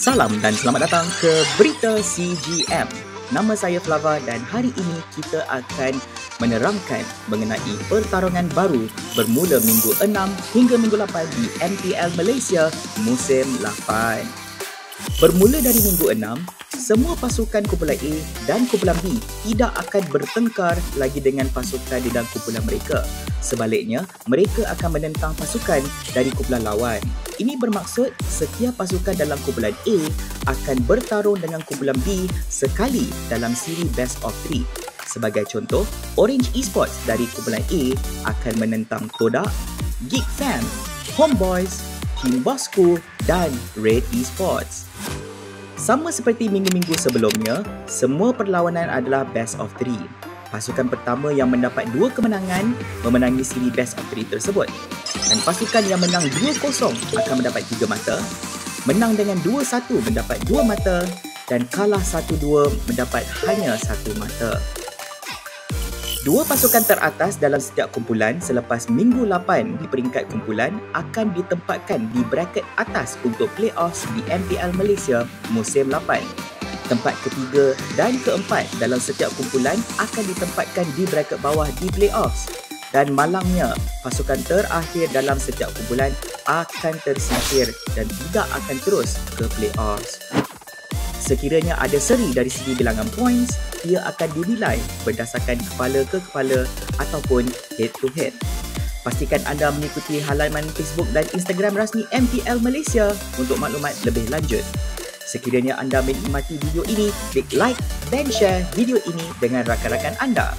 Salam dan selamat datang ke Berita CGM. Nama saya Flava dan hari ini kita akan menerangkan mengenai pertarungan baru bermula minggu 6 hingga minggu 8 di MPL Malaysia musim 8. Bermula dari minggu 6, semua pasukan kumpulan A dan kumpulan B tidak akan bertengkar lagi dengan pasukan di dalam kumpulan mereka. Sebaliknya, mereka akan menentang pasukan dari kumpulan lawan. Ini bermaksud setiap pasukan dalam kumpulan A akan bertarung dengan kumpulan B sekali dalam siri best of 3. Sebagai contoh, Orange Esports dari kumpulan A akan menentang Kodak, Geek Fam, Homeboys, Team Bosco dan Red Esports. Sama seperti minggu-minggu sebelumnya, semua perlawanan adalah best of 3. Pasukan pertama yang mendapat dua kemenangan memenangi siri best of 3 tersebut. Dan pasukan yang menang 2-0 akan mendapat 3 mata, menang dengan 2-1 mendapat 2 mata dan kalah 1-2 mendapat hanya 1 mata. Dua pasukan teratas dalam setiap kumpulan selepas minggu 8 di peringkat kumpulan akan ditempatkan di bracket atas untuk playoffs di MPL Malaysia musim 8. Tempat ketiga dan keempat dalam setiap kumpulan akan ditempatkan di bracket bawah di playoffs. Dan malangnya, pasukan terakhir dalam setiap kumpulan akan tersingkir dan tidak akan terus ke playoffs. Sekiranya ada seri dari segi bilangan points, ia akan dinilai berdasarkan kepala ke kepala ataupun head to head. Pastikan anda mengikuti halaman Facebook dan Instagram rasmi MPL Malaysia untuk maklumat lebih lanjut. Sekiranya anda menikmati video ini, klik like dan share video ini dengan rakan-rakan anda.